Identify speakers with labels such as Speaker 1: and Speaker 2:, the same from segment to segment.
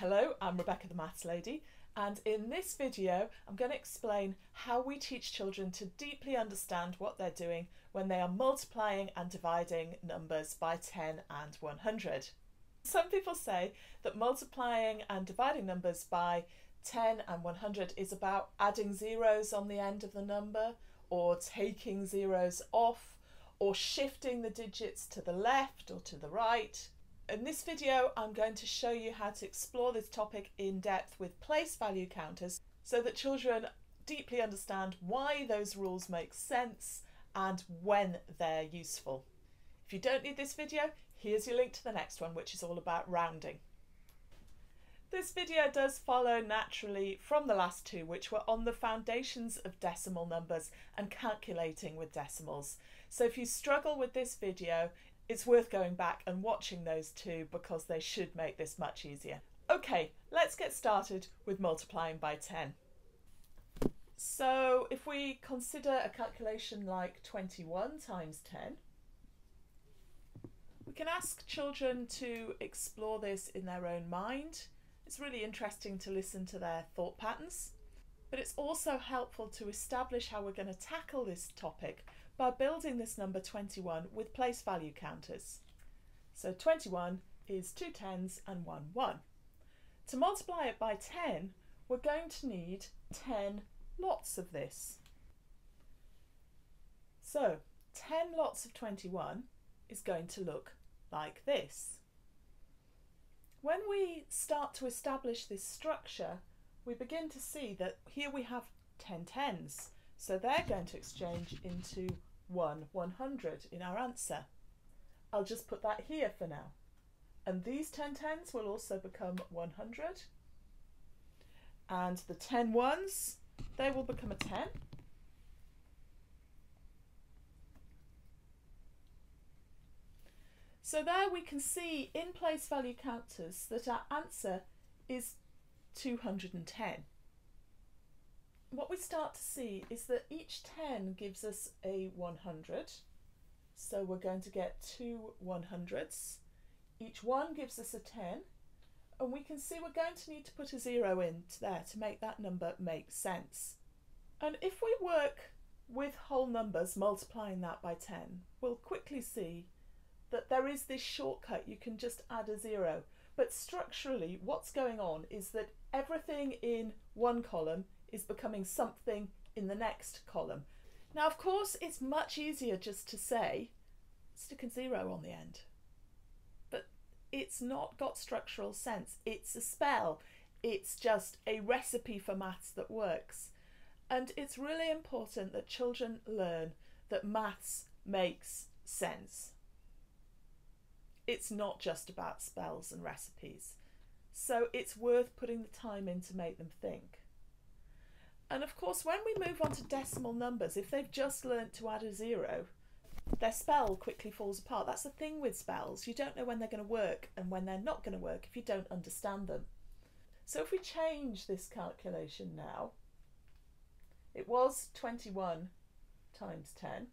Speaker 1: Hello, I'm Rebecca the Maths Lady, and in this video I'm going to explain how we teach children to deeply understand what they're doing when they are multiplying and dividing numbers by 10 and 100. Some people say that multiplying and dividing numbers by 10 and 100 is about adding zeros on the end of the number or taking zeros off or shifting the digits to the left or to the right. In this video I'm going to show you how to explore this topic in depth with place value counters so that children deeply understand why those rules make sense and when they're useful. If you don't need this video, here's your link to the next one which is all about rounding. This video does follow naturally from the last two, which were on the foundations of decimal numbers and calculating with decimals. So if you struggle with this video, it's worth going back and watching those two because they should make this much easier. Okay, let's get started with multiplying by 10. So if we consider a calculation like 21 times 10, we can ask children to explore this in their own mind it's really interesting to listen to their thought patterns, but it's also helpful to establish how we're going to tackle this topic by building this number 21 with place value counters. So 21 is two tens and one one. To multiply it by 10, we're going to need 10 lots of this. So 10 lots of 21 is going to look like this. When we start to establish this structure, we begin to see that here we have 10 tens. So they're going to exchange into 1 100 in our answer. I'll just put that here for now. And these 10 tens will also become 100. And the 10 ones, they will become a 10. So there we can see in place value counters that our answer is 210. What we start to see is that each 10 gives us a 100. So we're going to get two 100s. Each one gives us a 10. And we can see we're going to need to put a zero in there to make that number make sense. And if we work with whole numbers, multiplying that by 10, we'll quickly see that there is this shortcut, you can just add a zero. But structurally, what's going on is that everything in one column is becoming something in the next column. Now, of course, it's much easier just to say, stick a zero on the end. But it's not got structural sense. It's a spell. It's just a recipe for maths that works. And it's really important that children learn that maths makes sense it's not just about spells and recipes. So it's worth putting the time in to make them think. And of course, when we move on to decimal numbers, if they've just learnt to add a zero, their spell quickly falls apart. That's the thing with spells. You don't know when they're going to work and when they're not going to work if you don't understand them. So if we change this calculation now, it was 21 times 10.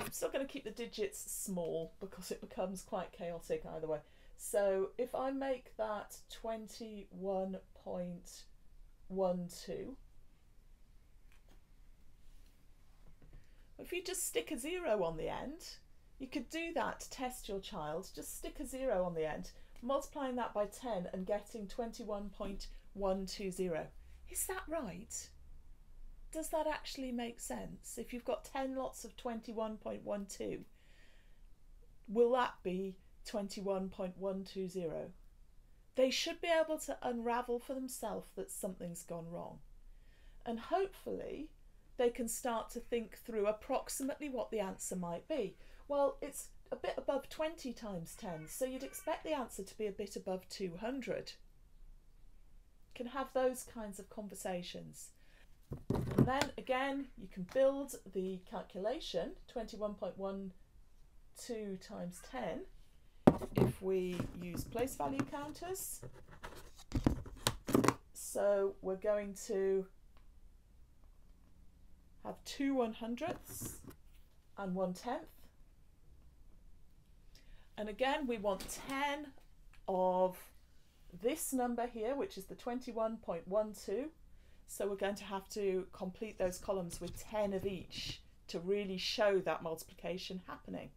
Speaker 1: I'm still going to keep the digits small because it becomes quite chaotic either way. So if I make that 21.12, if you just stick a zero on the end, you could do that to test your child. Just stick a zero on the end, multiplying that by 10 and getting 21.120. Is that right? does that actually make sense? If you've got 10 lots of 21.12, will that be 21.120? They should be able to unravel for themselves that something's gone wrong. And hopefully, they can start to think through approximately what the answer might be. Well, it's a bit above 20 times 10, so you'd expect the answer to be a bit above 200. Can have those kinds of conversations. And then again, you can build the calculation 21.12 times 10 if we use place value counters. So we're going to have two one hundredths and one tenth. And again, we want 10 of this number here, which is the 21.12. So we're going to have to complete those columns with 10 of each to really show that multiplication happening.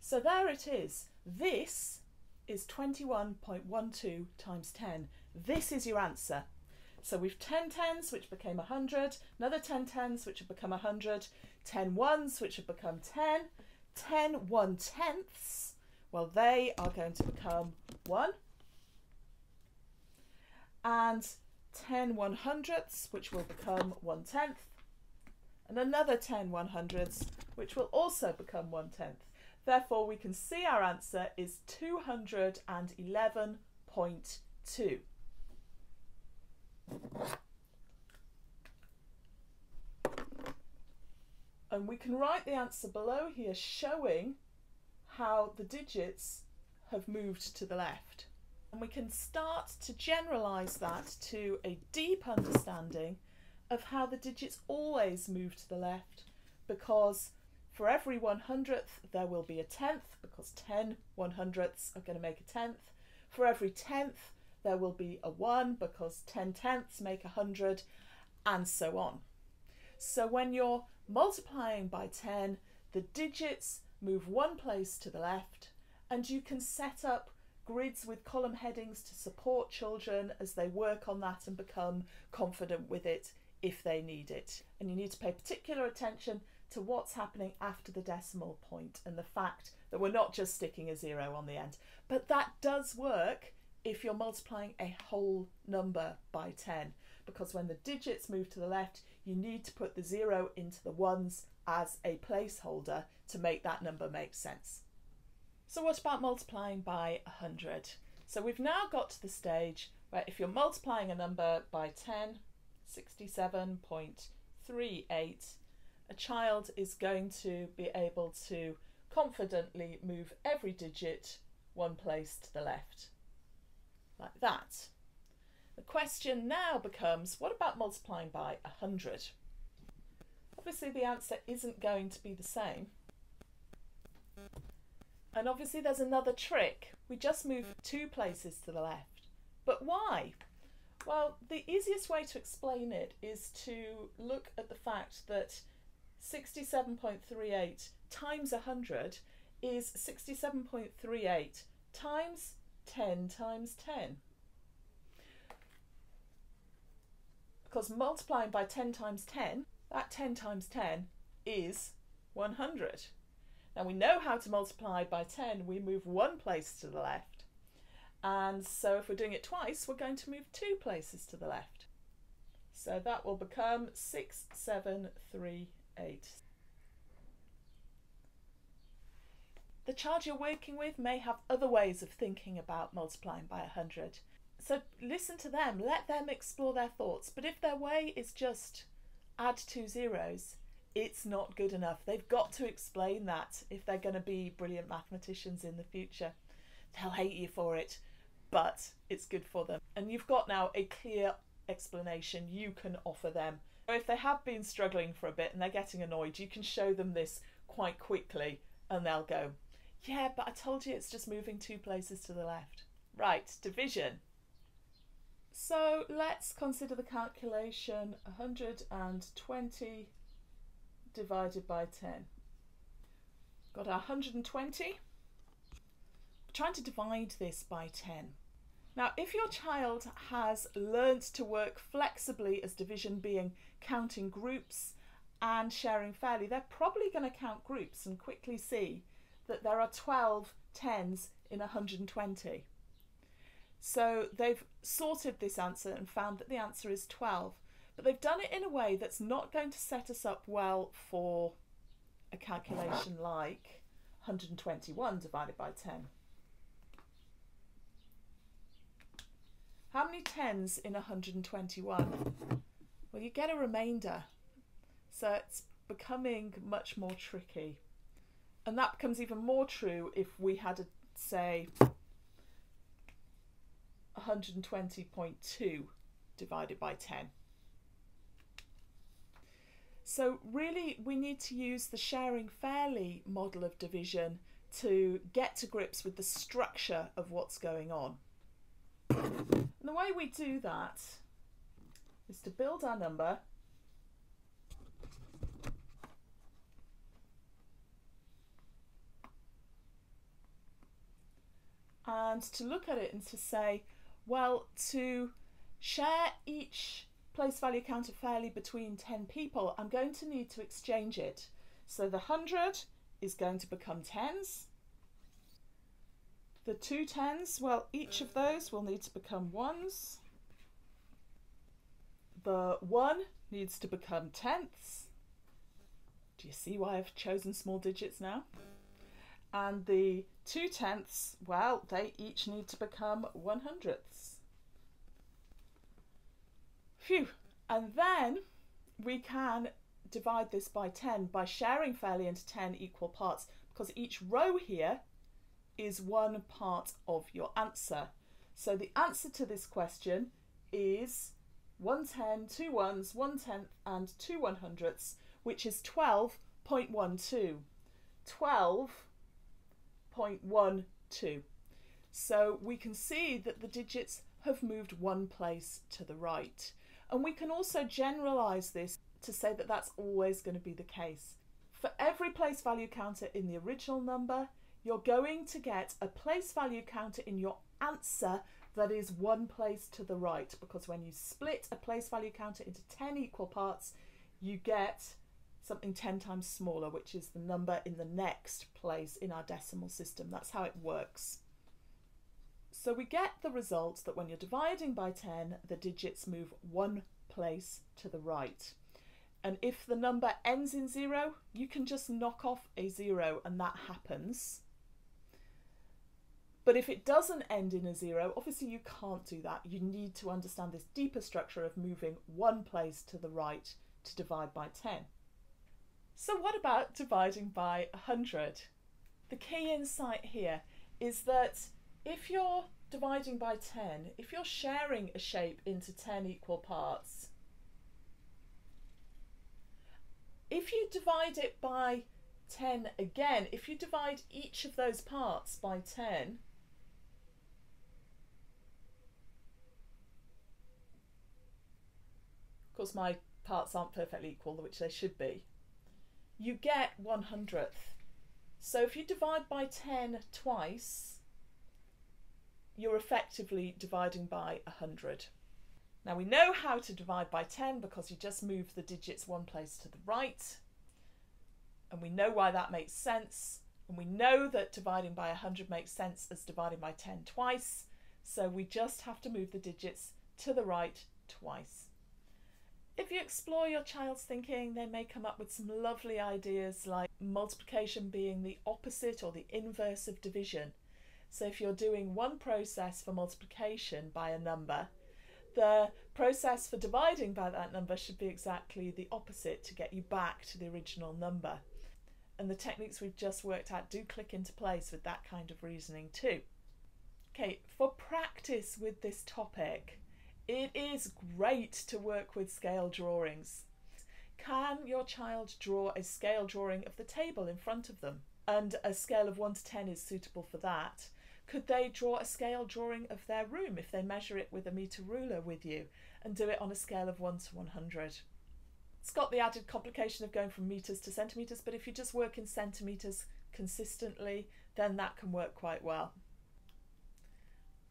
Speaker 1: So there it is. This is 21.12 times 10. This is your answer. So we've 10 tens, which became 100, another 10 tens, which have become 100, 10 ones, which have become 10, 10 one tenths, well, they are going to become 1, and 10 one hundredths, which will become 1 tenth, and another 10 one hundredths, which will also become 1 tenth. Therefore, we can see our answer is 211.2. And we can write the answer below here showing how the digits have moved to the left. And we can start to generalise that to a deep understanding of how the digits always move to the left because for every one hundredth there will be a tenth because 10 one hundredths are going to make a tenth. For every tenth there will be a 1 because 10 tenths make a 100 and so on. So when you're multiplying by 10, the digits move one place to the left and you can set up grids with column headings to support children as they work on that and become confident with it if they need it. And you need to pay particular attention to what's happening after the decimal point and the fact that we're not just sticking a zero on the end. But that does work if you're multiplying a whole number by 10 because when the digits move to the left you need to put the zero into the ones as a placeholder to make that number make sense. So what about multiplying by 100? So we've now got to the stage where if you're multiplying a number by 10, 67.38, a child is going to be able to confidently move every digit one place to the left like that. The question now becomes, what about multiplying by 100? Obviously the answer isn't going to be the same. And obviously there's another trick. We just move two places to the left. But why? Well, the easiest way to explain it is to look at the fact that 67.38 times 100 is 67.38 times 10 times 10. Because multiplying by 10 times 10, that 10 times 10 is 100. Now we know how to multiply by 10, we move one place to the left. And so if we're doing it twice, we're going to move two places to the left. So that will become 6738. The child you're working with may have other ways of thinking about multiplying by 100. So listen to them, let them explore their thoughts. But if their way is just add two zeros, it's not good enough. They've got to explain that if they're going to be brilliant mathematicians in the future. They'll hate you for it, but it's good for them. And you've got now a clear explanation you can offer them. If they have been struggling for a bit and they're getting annoyed, you can show them this quite quickly and they'll go, Yeah, but I told you it's just moving two places to the left. Right, division. So let's consider the calculation 120 divided by 10. Got our 120. We're trying to divide this by 10. Now, if your child has learnt to work flexibly as division being counting groups and sharing fairly, they're probably going to count groups and quickly see that there are 12 tens in 120. So they've sorted this answer and found that the answer is 12. But they've done it in a way that's not going to set us up well for a calculation like 121 divided by 10. How many tens in 121? Well, you get a remainder. So it's becoming much more tricky. And that becomes even more true if we had a, say, 120.2 divided by 10. So really we need to use the sharing fairly model of division to get to grips with the structure of what's going on. And the way we do that is to build our number and to look at it and to say, well, to share each place value counter fairly between 10 people, I'm going to need to exchange it. So the 100 is going to become tens. The two tens, well, each of those will need to become ones. The one needs to become tenths. Do you see why I've chosen small digits now? And the two tenths, well, they each need to become one hundredths. Phew. And then we can divide this by 10 by sharing fairly into 10 equal parts because each row here is one part of your answer. So the answer to this question is 110, two ones, one tenth, and two one hundredths, which is 12.12. 12.12. So we can see that the digits have moved one place to the right. And we can also generalise this to say that that's always going to be the case. For every place value counter in the original number, you're going to get a place value counter in your answer that is one place to the right because when you split a place value counter into 10 equal parts, you get something 10 times smaller, which is the number in the next place in our decimal system. That's how it works. So we get the result that when you're dividing by 10, the digits move one place to the right. And if the number ends in zero, you can just knock off a zero and that happens. But if it doesn't end in a zero, obviously you can't do that. You need to understand this deeper structure of moving one place to the right to divide by 10. So what about dividing by 100? The key insight here is that if you're dividing by 10, if you're sharing a shape into 10 equal parts, if you divide it by 10 again, if you divide each of those parts by 10, of course my parts aren't perfectly equal, which they should be, you get 1 hundredth. So if you divide by 10 twice, you're effectively dividing by 100. Now we know how to divide by 10 because you just move the digits one place to the right. And we know why that makes sense. And we know that dividing by 100 makes sense as dividing by 10 twice. So we just have to move the digits to the right twice. If you explore your child's thinking, they may come up with some lovely ideas like multiplication being the opposite or the inverse of division. So if you're doing one process for multiplication by a number, the process for dividing by that number should be exactly the opposite to get you back to the original number. And the techniques we've just worked out do click into place with that kind of reasoning too. Okay, for practice with this topic, it is great to work with scale drawings. Can your child draw a scale drawing of the table in front of them? And a scale of 1 to 10 is suitable for that. Could they draw a scale drawing of their room if they measure it with a metre ruler with you and do it on a scale of 1 to 100? It's got the added complication of going from metres to centimetres, but if you just work in centimetres consistently, then that can work quite well.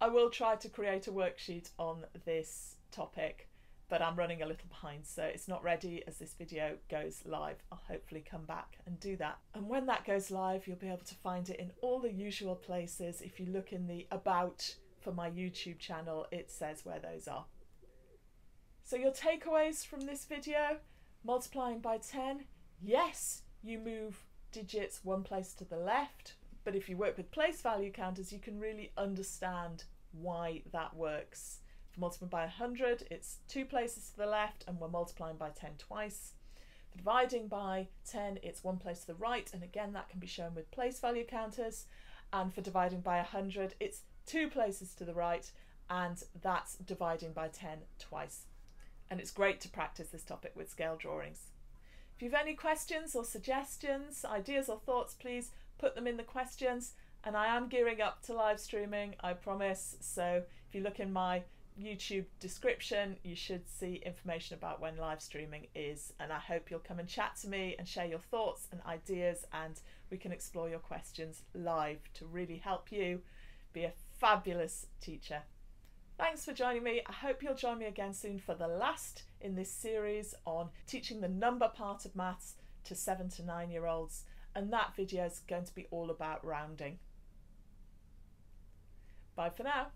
Speaker 1: I will try to create a worksheet on this topic but I'm running a little behind so it's not ready as this video goes live. I'll hopefully come back and do that. And when that goes live you'll be able to find it in all the usual places. If you look in the about for my YouTube channel it says where those are. So your takeaways from this video, multiplying by 10, yes you move digits one place to the left but if you work with place value counters you can really understand why that works multiplying by 100, it's two places to the left and we're multiplying by 10 twice. For dividing by 10, it's one place to the right, and again, that can be shown with place value counters. And for dividing by 100, it's two places to the right, and that's dividing by 10 twice. And it's great to practice this topic with scale drawings. If you've any questions or suggestions, ideas or thoughts, please put them in the questions And I am gearing up to live streaming, I promise. So if you look in my YouTube description, you should see information about when live streaming is. And I hope you'll come and chat to me and share your thoughts and ideas, and we can explore your questions live to really help you be a fabulous teacher. Thanks for joining me. I hope you'll join me again soon for the last in this series on teaching the number part of maths to seven to nine year olds. And that video is going to be all about rounding. Bye for now.